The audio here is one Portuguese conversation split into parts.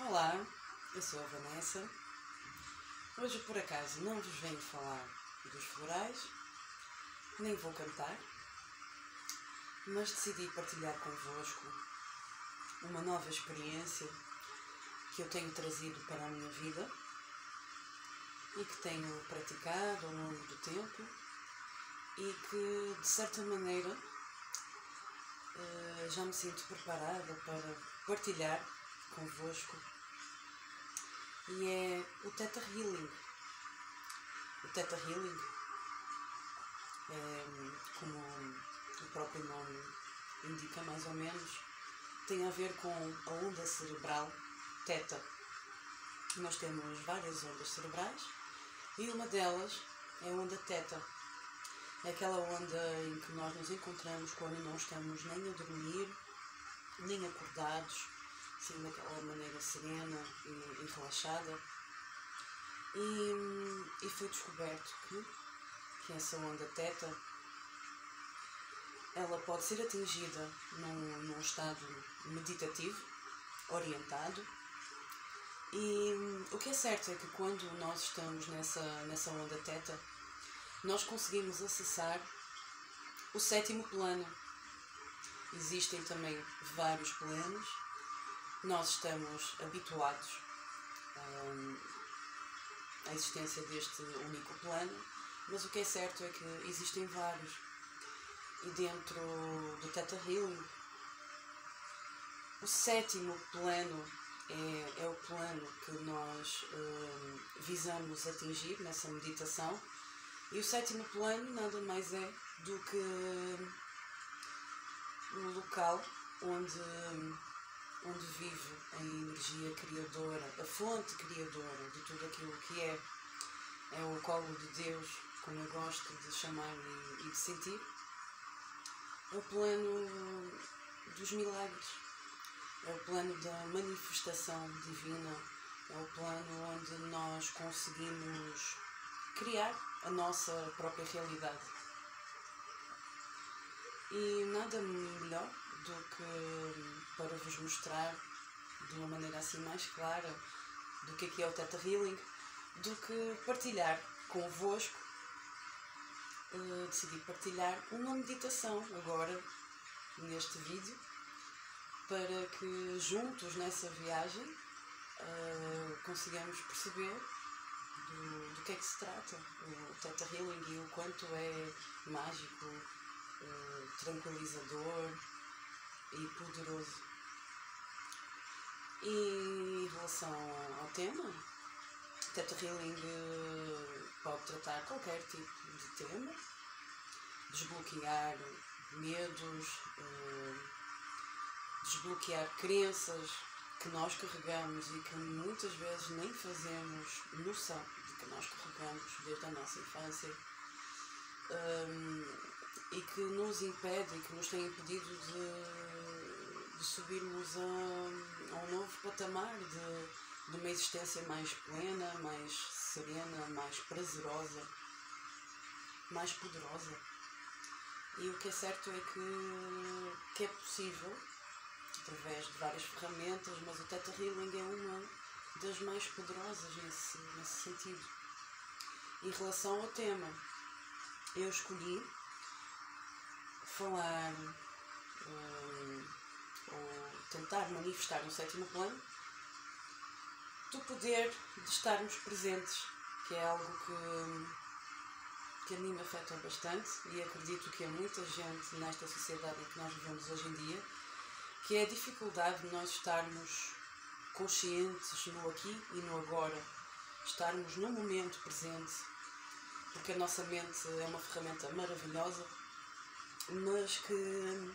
Olá, eu sou a Vanessa. Hoje, por acaso, não vos venho falar dos florais, nem vou cantar, mas decidi partilhar convosco uma nova experiência que eu tenho trazido para a minha vida e que tenho praticado ao longo do tempo e que, de certa maneira, eh, já me sinto preparada para partilhar convosco e é o Theta Healing. O Theta Healing é, como o próprio nome indica mais ou menos, tem a ver com a onda cerebral Theta. Nós temos várias ondas cerebrais e uma delas é a onda Theta. É aquela onda em que nós nos encontramos quando não estamos nem a dormir, nem acordados, assim, daquela maneira serena e, e relaxada. E, e, foi descoberto que, que essa onda teta ela pode ser atingida num, num estado meditativo, orientado. E o que é certo é que quando nós estamos nessa, nessa onda teta, nós conseguimos acessar o sétimo plano. Existem também vários planos nós estamos habituados um, à existência deste único plano, mas o que é certo é que existem vários. E dentro do Theta Healing, o sétimo plano é, é o plano que nós um, visamos atingir nessa meditação. E o sétimo plano nada mais é do que o local onde onde vive a energia criadora, a fonte criadora de tudo aquilo que é, é o colo de Deus, como eu gosto de chamar e, de sentir, é o plano dos milagres, é o plano da manifestação divina, é o plano onde nós conseguimos criar a nossa própria realidade. E nada melhor do que para vos mostrar de uma maneira assim mais clara do que aqui é o Teta Healing, do que partilhar convosco. Uh, decidi partilhar uma meditação agora neste vídeo para que juntos nessa viagem uh, consigamos perceber do, do que é que se trata o Teta Healing e o quanto é mágico, uh, tranquilizador e poderoso. E em relação ao tema, Teta Healing eh, pode tratar qualquer tipo de tema, desbloquear medos, eh, desbloquear crenças que nós carregamos e que muitas vezes nem fazemos noção de que nós carregamos desde a nossa infância um, e que nos impede que nos tem impedido de de subirmos a, a um novo patamar de, de uma existência mais plena, mais serena, mais prazerosa, mais poderosa. E o que é certo é que, que é possível, através de várias ferramentas, mas o Theta Healing é uma das mais poderosas nesse, nesse sentido. Em relação ao tema, eu escolhi falar hum, ou tentar manifestar no sétimo plano, do poder de estarmos presentes, que é algo que, que a mim me afeta bastante e acredito que há muita gente nesta sociedade em que nós vivemos hoje em dia, que é a dificuldade de nós estarmos conscientes no aqui e no agora, estarmos no momento presente, porque a nossa mente é uma ferramenta maravilhosa, mas que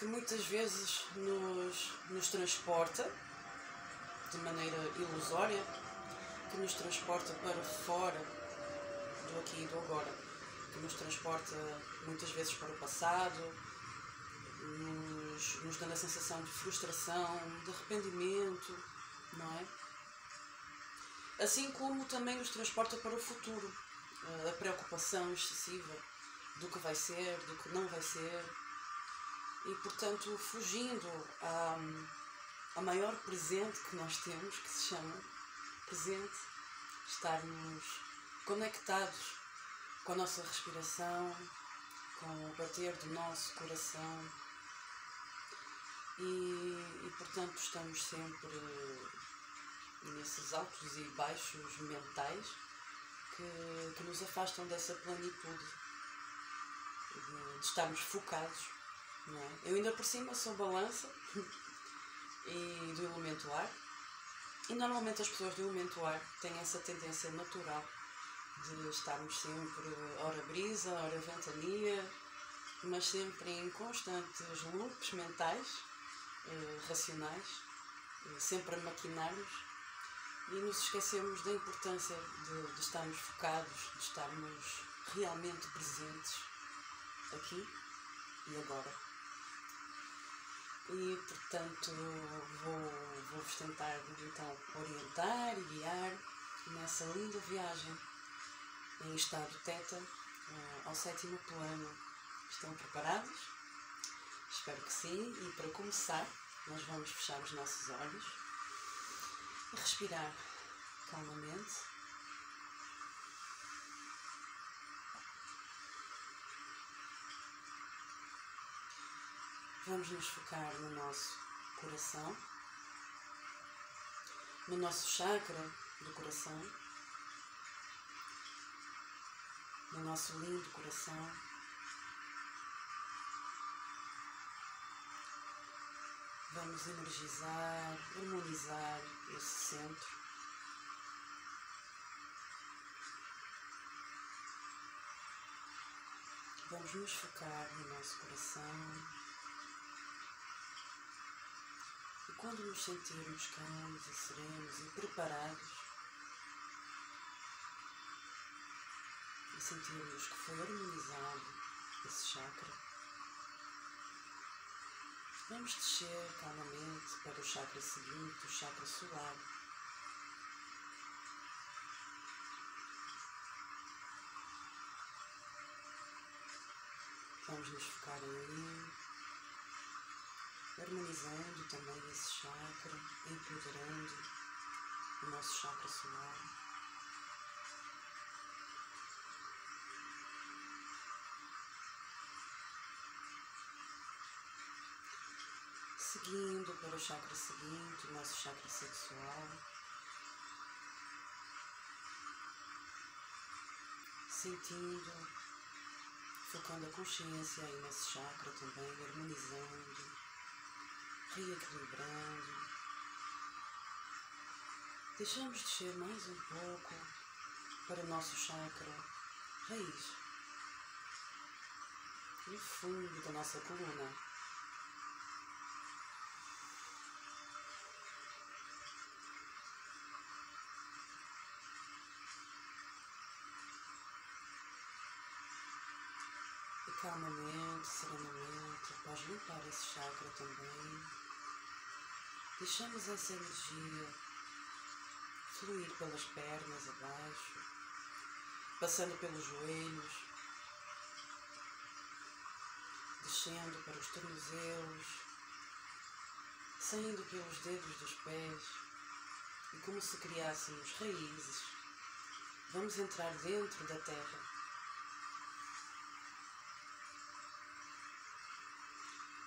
que muitas vezes nos, nos transporta de maneira ilusória, que nos transporta para fora do aqui e do agora, que nos transporta muitas vezes para o passado, nos, nos dando a sensação de frustração, de arrependimento, não é? Assim como também nos transporta para o futuro, a preocupação excessiva do que vai ser, do que não vai ser, e portanto fugindo à, a maior presente que nós temos, que se chama presente, estarmos conectados com a nossa respiração, com o bater do nosso coração e, e portanto estamos sempre nesses altos e baixos mentais que, que nos afastam dessa plenitude de, de estarmos focados. Não é? Eu ainda por cima sou balança e do elemento ar e normalmente as pessoas do elemento ar têm essa tendência natural de estarmos sempre ora brisa, ora ventania, mas sempre em constantes loops mentais, eh, racionais, eh, sempre a maquinarmos e nos esquecemos da importância de, de estarmos focados, de estarmos realmente presentes aqui e agora. E portanto vou, vou-vos tentar então orientar e guiar nessa linda viagem em estado teta uh, ao sétimo plano. Estão preparados? Espero que sim. E para começar, nós vamos fechar os nossos olhos e respirar calmamente. Vamos nos focar no nosso coração, no nosso chakra do coração, no nosso lindo coração. Vamos energizar, harmonizar esse centro. Vamos nos focar no nosso coração. E quando nos sentirmos calmos e serenos e preparados, e sentirmos que foi harmonizado esse chakra, vamos descer calmamente para o chakra seguinte, o chakra solar. Vamos nos focar aí, harmonizando também esse chakra, empoderando o nosso chakra solar. Seguindo para o chakra seguinte, o nosso chakra sexual. Sentindo focando a consciência aí nesse chakra também, harmonizando, reequilibrando. Deixamos descer mais um pouco para o nosso chakra raiz, no fundo da nossa coluna. calmamente, serenamente, após limpar esse chakra também, deixamos essa energia fluir pelas pernas abaixo, passando pelos joelhos, descendo para os tornozelos, saindo pelos dedos dos pés. E como se criássemos raízes, vamos entrar dentro da terra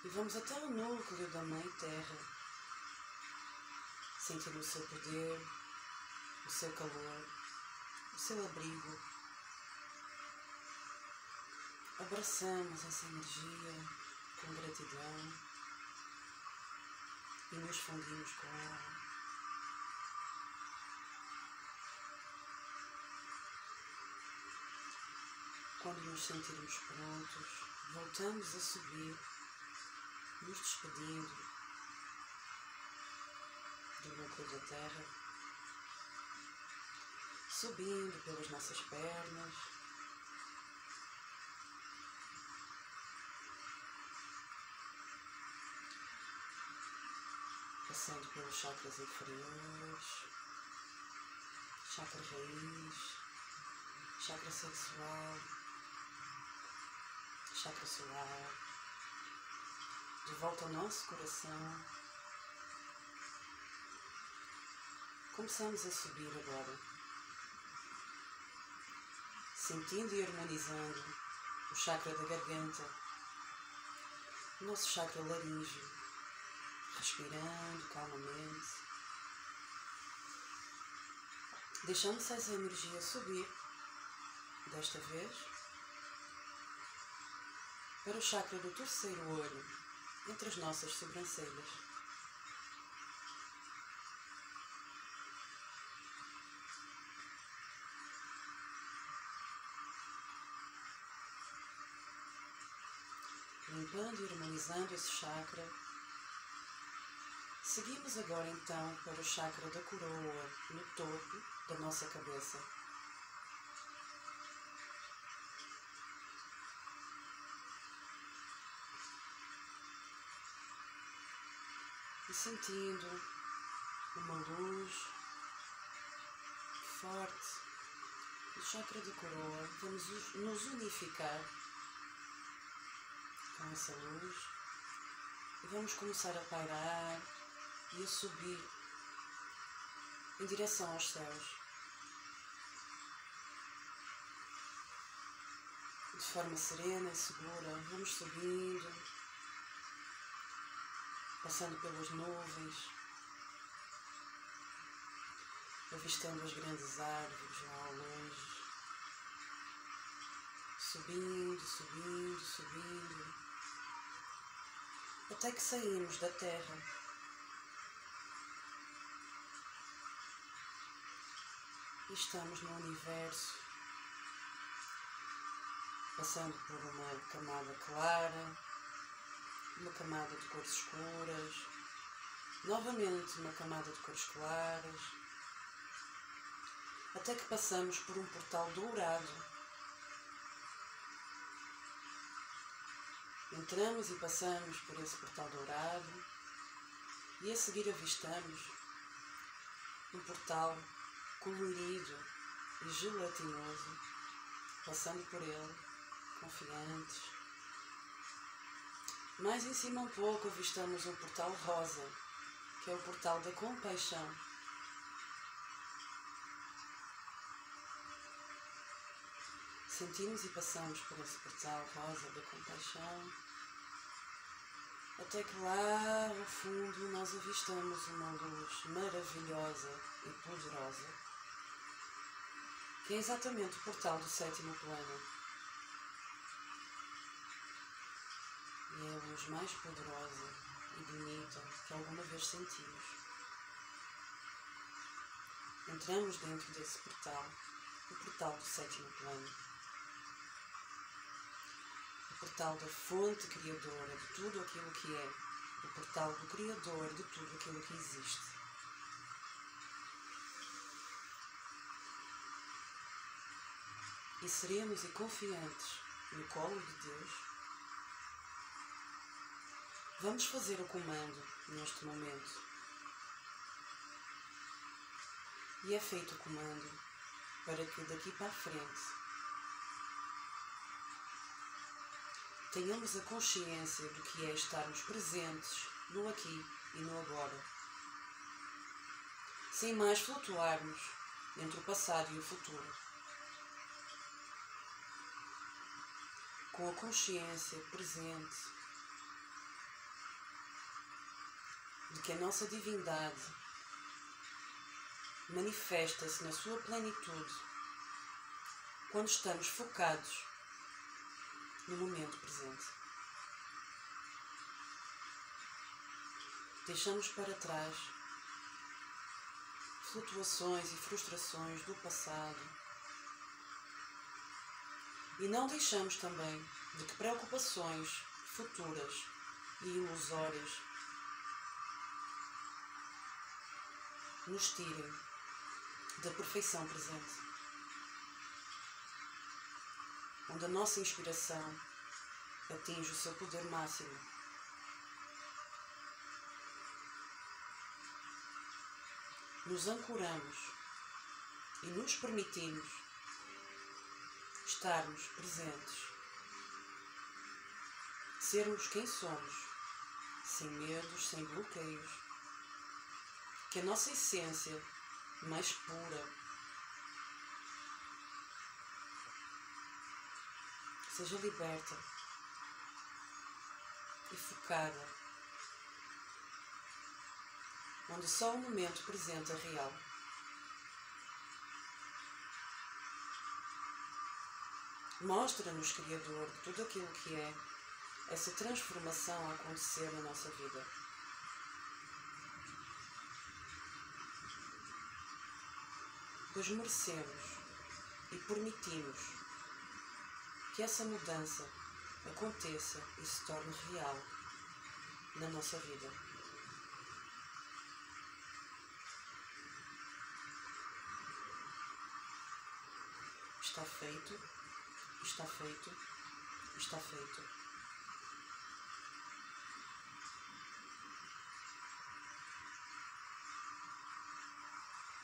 e vamos até o núcleo da Mãe Terra, sentindo o seu poder, o seu calor, o seu abrigo. Abraçamos essa energia com gratidão e nos fundimos com ela. Quando nos sentirmos prontos, voltamos a subir nos despedindo do núcleo da Terra, subindo pelas nossas pernas. Passando pelos chakras inferiores, chakra raiz, chakra sexual, chakra solar de volta ao nosso coração, Começamos a subir agora, sentindo e harmonizando o chakra da garganta, o nosso chakra laríngeo, respirando calmamente, deixando-se essa energia subir, desta vez, para o chakra do terceiro olho, entre as nossas sobrancelhas. limpando e harmonizando esse chakra. Seguimos agora então para o chakra da coroa, no topo da nossa cabeça. Sentindo uma luz forte do chakra da coroa, vamos nos unificar com essa luz e vamos começar a pairar e a subir em direção aos céus. De forma serena e segura, vamos subindo, passando pelas nuvens, avistando as grandes árvores lá ao longe, subindo, subindo, subindo até que saímos da Terra. E estamos no universo, passando por uma camada clara, uma camada de cores escuras, novamente uma camada de cores claras, até que passamos por um portal dourado. Entramos e passamos por esse portal dourado. E a seguir avistamos um portal colorido e gelatinoso, passando por ele, confiantes. Mais em cima um pouco avistamos um portal rosa, que é o portal da compaixão. Sentimos e passamos por esse portal rosa da compaixão até que lá ao fundo nós avistamos uma luz maravilhosa e poderosa, que é exatamente o portal do sétimo plano. E é a luz mais poderosa e bonita que alguma vez sentimos. Entramos dentro desse portal, o portal do sétimo plano portal da fonte criadora de tudo aquilo que é, o portal do Criador de tudo aquilo que existe. E seremos e confiantes no colo de Deus, vamos fazer o comando neste momento. E é feito o comando para que daqui para a frente tenhamos a consciência do que é estarmos presentes no aqui e no agora, sem mais flutuarmos entre o passado e o futuro. Com a consciência presente de que a nossa divindade manifesta-se na sua plenitude quando estamos focados no momento presente. Deixamos para trás flutuações e frustrações do passado e não deixamos também de que preocupações futuras e ilusórias nos tirem da perfeição presente. onde a nossa inspiração atinge o seu poder máximo. Nos ancoramos e nos permitimos estarmos presentes, sermos quem somos, sem medos, sem bloqueios, que a nossa essência mais pura. Seja liberta e focada, onde só o momento presente é real. Mostra-nos, Criador, tudo aquilo que é essa transformação a acontecer na nossa vida. Pois merecemos e permitimos que essa mudança aconteça e se torne real na nossa vida. Está feito, está feito, está feito.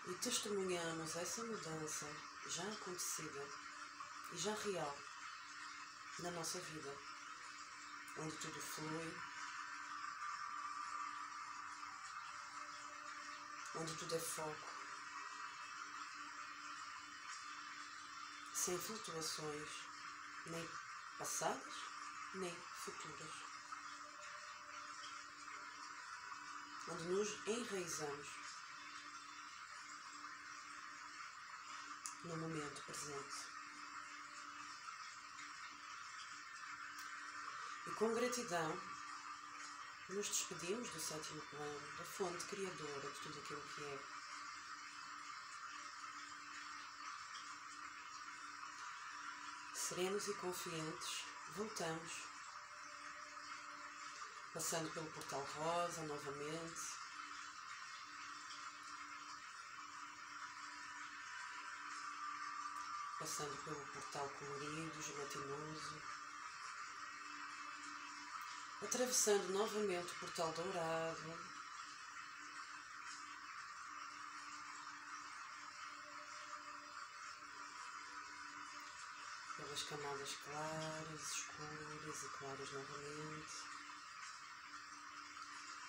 E testemunhamos essa mudança já acontecida e já real na nossa vida, onde tudo flui, onde tudo é foco, sem flutuações, nem passadas, nem futuras, onde nos enraizamos no momento presente. E com gratidão, nos despedimos do sétimo plano, da fonte criadora de tudo aquilo que é. Serenos e confiantes, voltamos, passando pelo portal rosa novamente. Passando pelo portal colorido, gelatinoso atravessando novamente o portal dourado. Pelas camadas claras, escuras e claras novamente.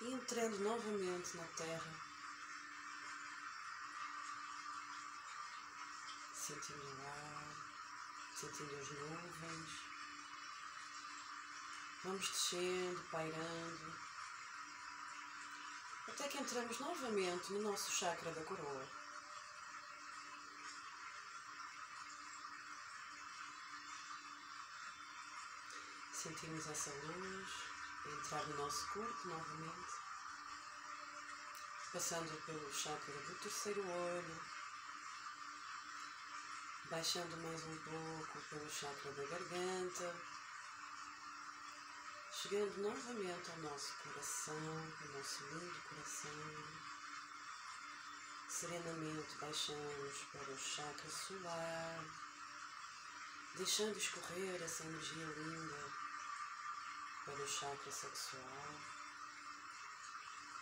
E entrando novamente na Terra. Sentindo o ar, sentindo as nuvens. Vamos descendo, pairando, até que entramos novamente no nosso chakra da coroa. Sentimos essa luz entrar no nosso corpo novamente, passando pelo chakra do terceiro olho, baixando mais um pouco pelo chakra da garganta chegando novamente ao nosso coração, ao nosso lindo coração. Serenamente baixamos para o chakra solar, deixando escorrer essa energia linda para o chakra sexual.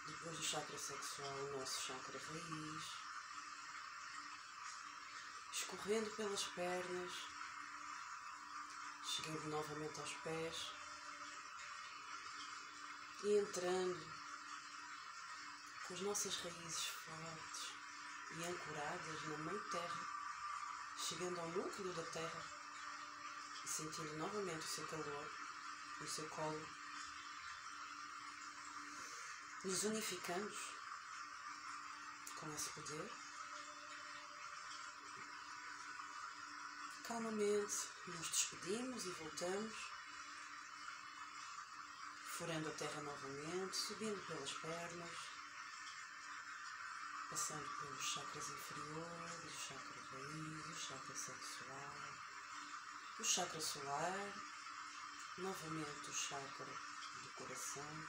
Depois do chakra sexual, o nosso chakra raiz, escorrendo pelas pernas, chegando novamente aos pés e entrando com as nossas raízes fortes e ancoradas na Mãe Terra, chegando ao núcleo da Terra e sentindo novamente o seu calor no seu colo. Nos unificamos com esse poder. Calmamente nos despedimos e voltamos furando a terra novamente, subindo pelas pernas, passando pelos chakras inferiores, o chakra raiz, o chakra sexual, o chakra solar, novamente o chakra do coração,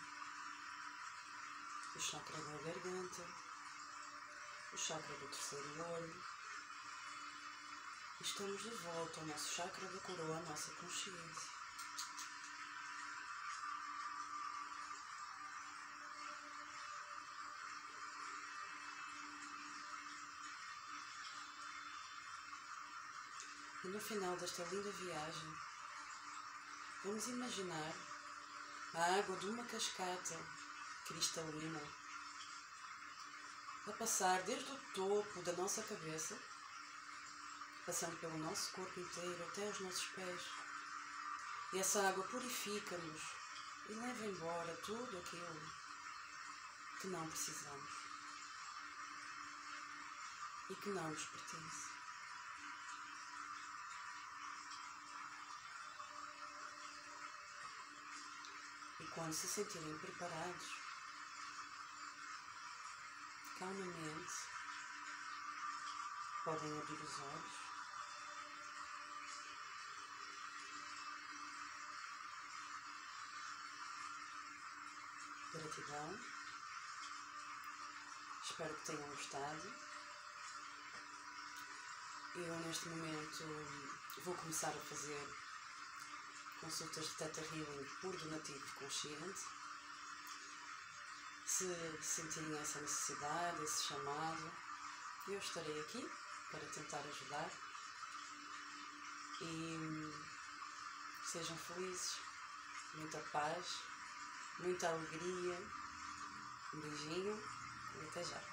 o chakra da garganta, o chakra do terceiro olho. Estamos de volta ao nosso chakra da coroa, a nossa consciência. E no final desta linda viagem, vamos imaginar a água de uma cascata cristalina a passar desde o topo da nossa cabeça, passando pelo nosso corpo inteiro até os nossos pés. E essa água purifica-nos e leva embora tudo aquilo que não precisamos e que não nos pertence. E quando se sentirem preparados, calmamente podem abrir os olhos. Gratidão. Espero que tenham gostado. Eu, neste momento, vou começar a fazer consultas de Teta Healing por donativo consciente. Se sentirem essa necessidade, esse chamado, eu estarei aqui para tentar ajudar. E sejam felizes, muita paz, muita alegria. Um beijinho e até já.